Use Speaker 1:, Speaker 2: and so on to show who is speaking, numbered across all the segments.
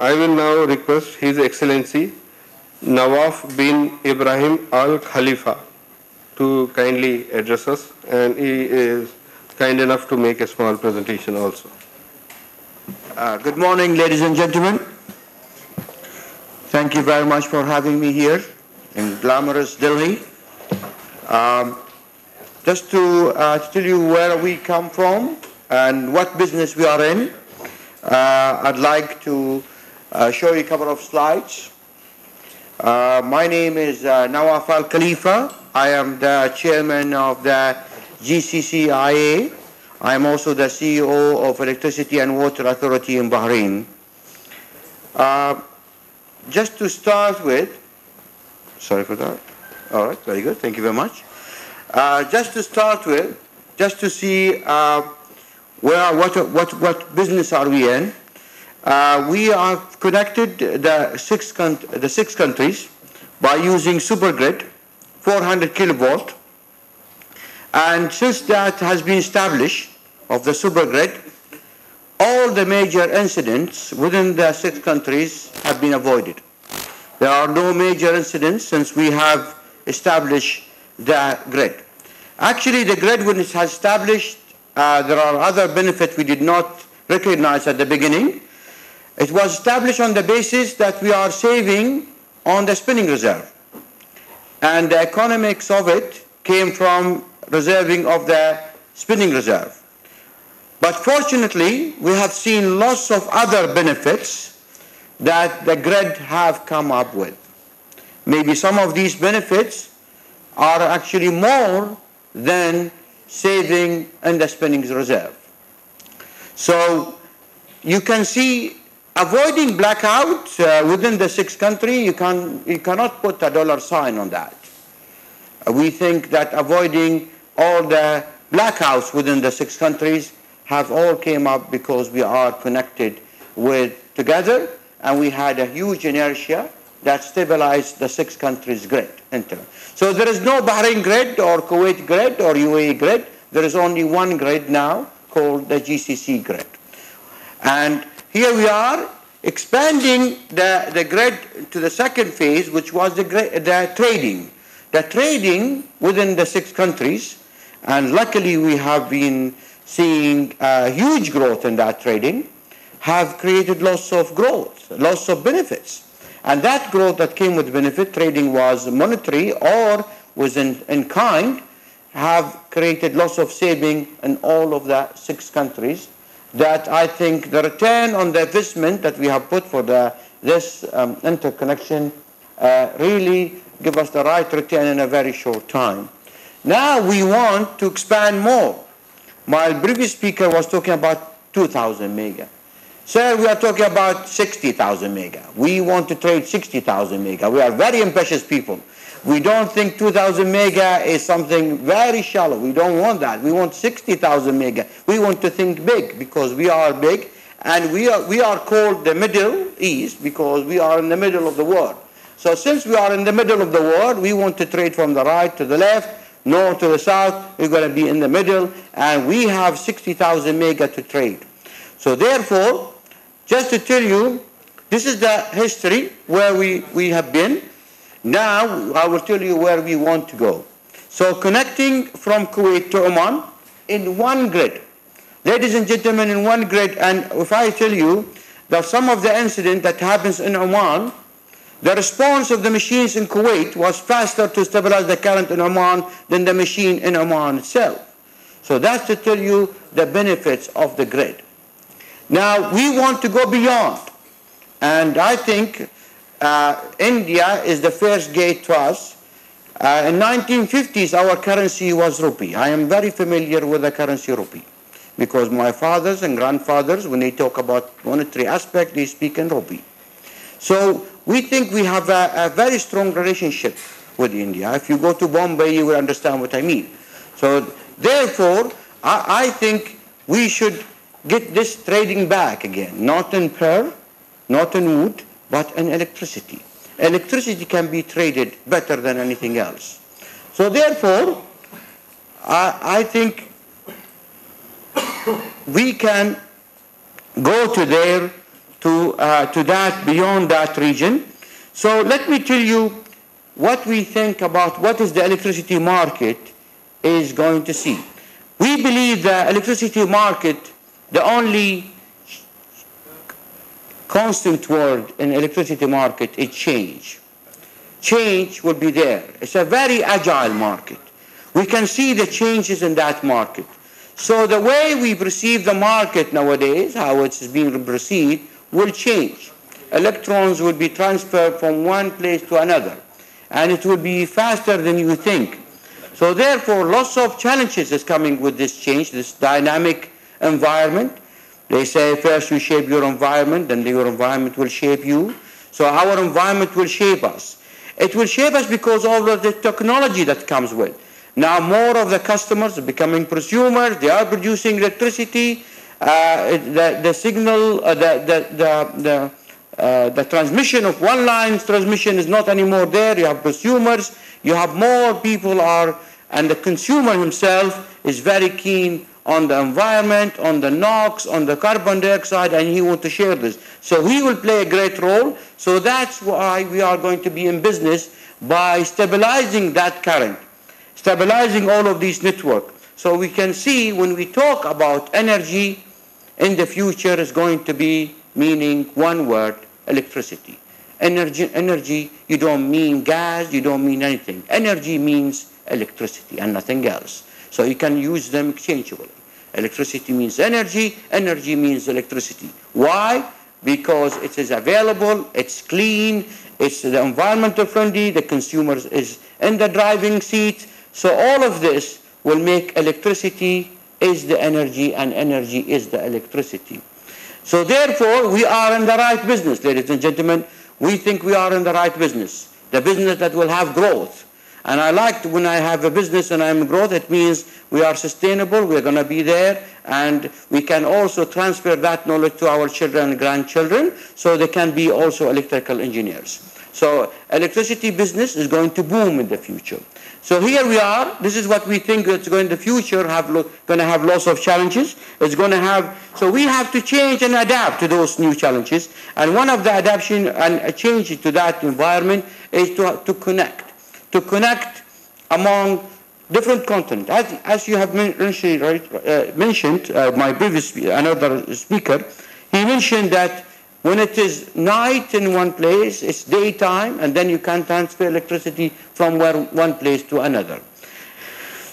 Speaker 1: I will now request His Excellency Nawaf bin Ibrahim Al Khalifa to kindly address us, and he is kind enough to make a small presentation also.
Speaker 2: Uh, good morning, ladies and gentlemen. Thank you very much for having me here in glamorous Delhi. Um, just to, uh, tell you where we come from and what business we are in, uh, I'd like to uh, show you a couple of slides. Uh, my name is uh, Nawaf Al Khalifa. I am the chairman of the GCCIA. I am also the CEO of Electricity and Water Authority in Bahrain. Uh, just to start with, sorry for that. All right, very good. Thank you very much. Uh, just to start with, just to see uh, where, what, what, what business are we in. Uh, we are connected the six, the six countries by using supergrid, 400 kilovolt. And since that has been established of the supergrid, all the major incidents within the six countries have been avoided. There are no major incidents since we have established the grid. Actually, the grid, when it has established, uh, there are other benefits we did not recognize at the beginning. It was established on the basis that we are saving on the spinning reserve. And the economics of it came from reserving of the spinning reserve. But fortunately, we have seen lots of other benefits that the grid have come up with. Maybe some of these benefits are actually more than saving in the spinning reserve. So you can see avoiding blackout uh, within the six country, you, can, you cannot put a dollar sign on that. Uh, we think that avoiding all the blackouts within the six countries have all came up because we are connected with together and we had a huge inertia that stabilized the six countries grid. So there is no Bahrain grid or Kuwait grid or UAE grid. There is only one grid now called the GCC grid. And here we are expanding the, the grid to the second phase, which was the, the trading. The trading within the six countries, and luckily we have been seeing huge growth in that trading, have created lots of growth, lots of benefits. And that growth that came with benefit, trading was monetary or was in, in kind, have created lots of saving in all of the six countries that I think the return on the investment that we have put for the, this um, interconnection uh, really give us the right return in a very short time. Now we want to expand more. My previous speaker was talking about 2,000 mega. Sir, we are talking about 60,000 mega. We want to trade 60,000 mega. We are very ambitious people. We don't think 2,000 mega is something very shallow. We don't want that. We want 60,000 mega. We want to think big because we are big and we are, we are called the Middle East because we are in the middle of the world. So since we are in the middle of the world, we want to trade from the right to the left, north to the south. We're going to be in the middle and we have 60,000 mega to trade. So therefore, just to tell you, this is the history where we, we have been. Now I will tell you where we want to go. So connecting from Kuwait to Oman in one grid. Ladies and gentlemen, in one grid, and if I tell you that some of the incident that happens in Oman, the response of the machines in Kuwait was faster to stabilize the current in Oman than the machine in Oman itself. So that's to tell you the benefits of the grid. Now we want to go beyond. And I think uh, India is the first gate to us. Uh, in 1950s, our currency was rupee. I am very familiar with the currency rupee because my fathers and grandfathers, when they talk about monetary aspect, they speak in rupee. So we think we have a, a very strong relationship with India. If you go to Bombay, you will understand what I mean. So therefore, I, I think we should get this trading back again, not in pearl, not in wood, but in electricity. Electricity can be traded better than anything else. So therefore, I, I think we can go to there to, uh, to that, beyond that region. So let me tell you what we think about what is the electricity market is going to see. We believe the electricity market, the only constant world in electricity market is change. Change will be there. It's a very agile market. We can see the changes in that market. So the way we perceive the market nowadays, how it's being perceived, will change. Electrons will be transferred from one place to another, and it will be faster than you think. So therefore, lots of challenges is coming with this change, this dynamic environment. They say first you shape your environment, then your environment will shape you. So our environment will shape us. It will shape us because of the technology that comes with. Now more of the customers are becoming prosumers, they are producing electricity, uh, the, the signal, uh, the, the, the, the uh, the transmission of one line transmission is not anymore there. You have prosumers, you have more people are, and the consumer himself is very keen on the environment, on the NOx, on the carbon dioxide, and he wants to share this. So he will play a great role. So that's why we are going to be in business by stabilizing that current, stabilizing all of these networks. So we can see when we talk about energy in the future is going to be meaning one word, electricity. Energy, energy, you don't mean gas, you don't mean anything. Energy means electricity and nothing else. So you can use them exchangeably. Electricity means energy, energy means electricity. Why? Because it is available, it's clean, it's the environmental friendly, the consumer is in the driving seat. So all of this will make electricity is the energy and energy is the electricity. So therefore, we are in the right business, ladies and gentlemen. We think we are in the right business, the business that will have growth. And I like when I have a business and I'm growth, it means we are sustainable, we're going to be there, and we can also transfer that knowledge to our children and grandchildren, so they can be also electrical engineers. So electricity business is going to boom in the future. So here we are. This is what we think it's going in the future have going to have lots of challenges. It's going to have so we have to change and adapt to those new challenges. And one of the adaptation and change to that environment is to to connect, to connect among different content. As, as you have mentioned, right, uh, mentioned uh, my previous another speaker, he mentioned that when it is night in one place, it's daytime, and then you can transfer electricity from one place to another.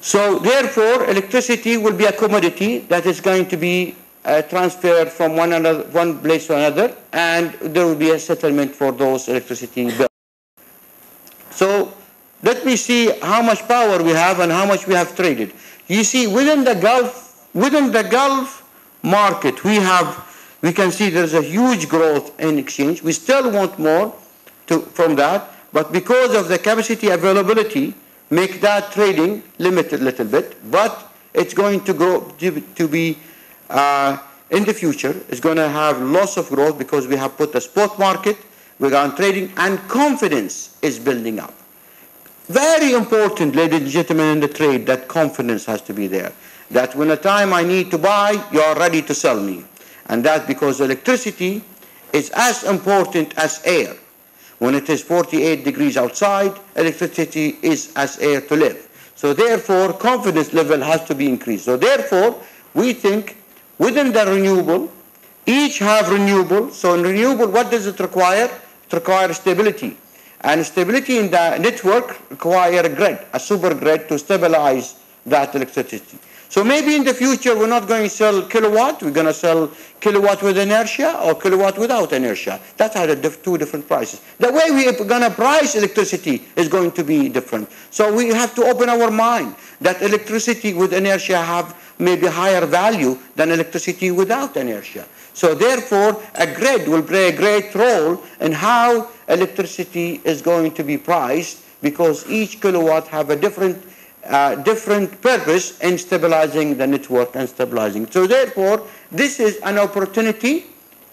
Speaker 2: So therefore, electricity will be a commodity that is going to be uh, transferred from one, another, one place to another, and there will be a settlement for those electricity bills. So let me see how much power we have and how much we have traded. You see, within the Gulf, within the Gulf market, we have we can see there's a huge growth in exchange. We still want more to, from that, but because of the capacity availability, make that trading limited a little bit, but it's going to grow to be uh, in the future. It's going to have lots of growth because we have put the spot market, we're going trading, and confidence is building up. Very important, ladies and gentlemen, in the trade, that confidence has to be there. That when a time I need to buy, you're ready to sell me. And that's because electricity is as important as air. When it is 48 degrees outside, electricity is as air to live. So therefore, confidence level has to be increased. So therefore, we think within the renewable, each have renewable. So in renewable, what does it require? It requires stability. And stability in the network require a grid, a super grid to stabilize that electricity. So maybe in the future we're not going to sell kilowatt, we're going to sell kilowatt with inertia or kilowatt without inertia. That had diff two different prices. The way we're going to price electricity is going to be different. So we have to open our mind that electricity with inertia have maybe higher value than electricity without inertia. So therefore, a grid will play a great role in how electricity is going to be priced because each kilowatt have a different uh, different purpose in stabilizing the network and stabilizing. So therefore, this is an opportunity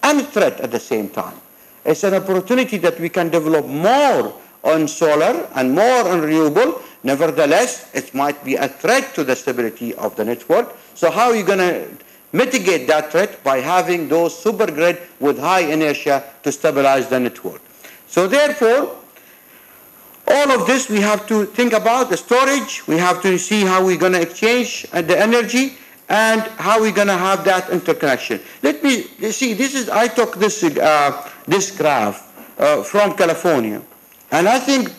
Speaker 2: and a threat at the same time. It's an opportunity that we can develop more on solar and more on renewable. Nevertheless, it might be a threat to the stability of the network. So how are you going to mitigate that threat by having those super grid with high inertia to stabilize the network. So therefore, all of this we have to think about the storage, we have to see how we're going to exchange the energy, and how we're going to have that interconnection. Let me see, this is, I took this, uh, this graph uh, from California, and I think,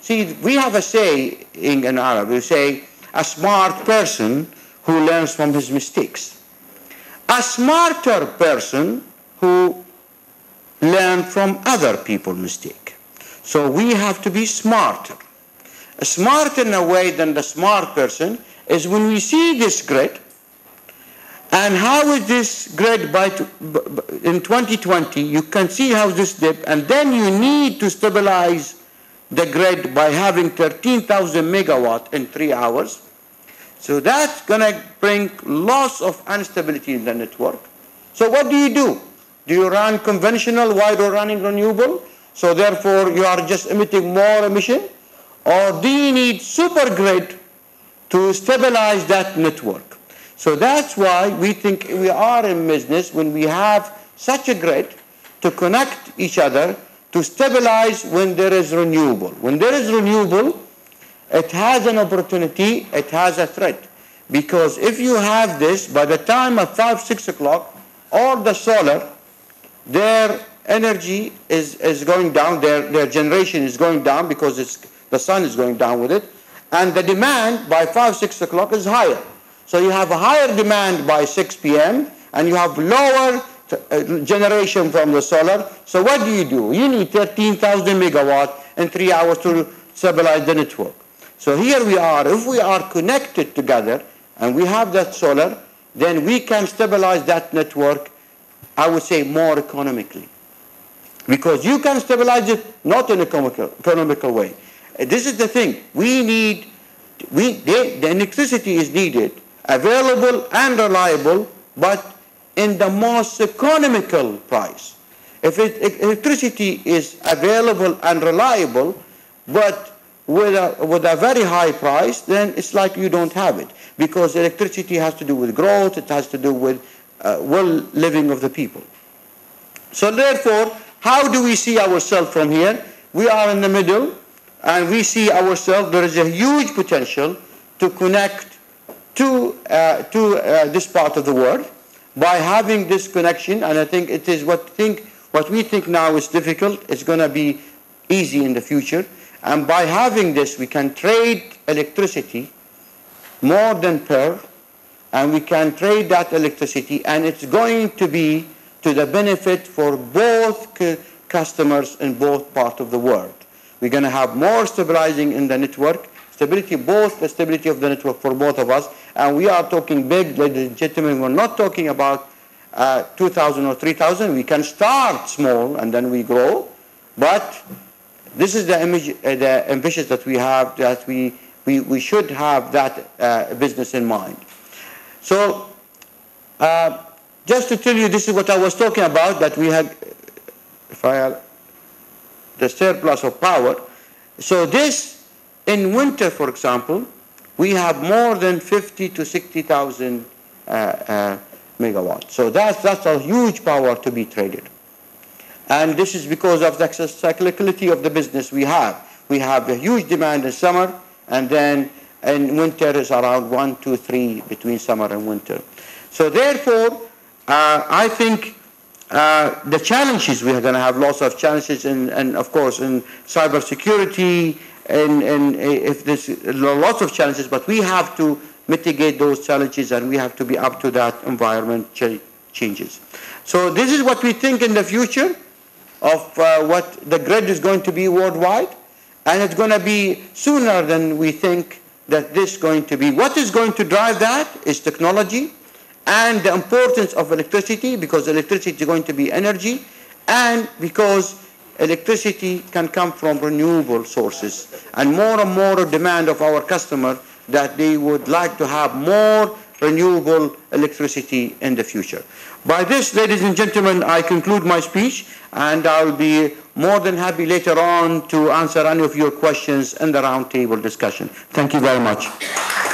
Speaker 2: see, we have a saying in Arab, we say, a smart person who learns from his mistakes. A smarter person who learns from other people's mistake. So we have to be smarter. Smarter in a way than the smart person is when we see this grid, and how is this grid by in 2020, you can see how this dip, and then you need to stabilize the grid by having 13,000 megawatt in three hours. So that's going to bring loss of instability in the network. So what do you do? Do you run conventional while you're running renewable? So therefore you are just emitting more emission? Or do you need super grid to stabilize that network? So that's why we think we are in business when we have such a grid to connect each other to stabilize when there is renewable. When there is renewable, it has an opportunity, it has a threat. Because if you have this, by the time of 5, 6 o'clock, all the solar, their energy is, is going down, their, their generation is going down because it's, the sun is going down with it, and the demand by 5, 6 o'clock is higher. So you have a higher demand by 6 p.m., and you have lower uh, generation from the solar. So what do you do? You need 13,000 megawatt in three hours to stabilize the network. So here we are, if we are connected together, and we have that solar, then we can stabilize that network, I would say, more economically. Because you can stabilize it not in a economical economical way. Uh, this is the thing. We need, we, the, the electricity is needed, available and reliable, but in the most economical price. If it, electricity is available and reliable, but with a, with a very high price, then it's like you don't have it. Because electricity has to do with growth, it has to do with uh, well living of the people. So therefore, how do we see ourselves from here? We are in the middle and we see ourselves, there is a huge potential to connect to, uh, to uh, this part of the world by having this connection, and I think it is what, think, what we think now is difficult, it's going to be easy in the future. And by having this, we can trade electricity more than per, and we can trade that electricity, and it's going to be to the benefit for both customers in both parts of the world. We're going to have more stabilizing in the network, stability, both the stability of the network for both of us, and we are talking big, ladies and gentlemen, we're not talking about uh, 2,000 or 3,000. We can start small and then we grow, but this is the, image, uh, the ambitions that we have, that we, we, we should have that uh, business in mind. So, uh, just to tell you, this is what I was talking about, that we had, if I, the surplus of power. So this, in winter, for example, we have more than 50 to 60,000 uh, uh, megawatts. So that's, that's a huge power to be traded. And this is because of the cyclicality of the business we have. We have a huge demand in summer, and then in winter is around one, two, three between summer and winter. So therefore, uh, I think uh, the challenges we are going to have lots of challenges, and, and of course in cybersecurity, and, and if there's lots of challenges, but we have to mitigate those challenges, and we have to be up to that environment ch changes. So this is what we think in the future of uh, what the grid is going to be worldwide, and it's going to be sooner than we think that this is going to be. What is going to drive that is technology and the importance of electricity because electricity is going to be energy and because electricity can come from renewable sources and more and more demand of our customer that they would like to have more renewable electricity in the future. By this, ladies and gentlemen, I conclude my speech and I'll be more than happy later on to answer any of your questions in the roundtable discussion. Thank you very much.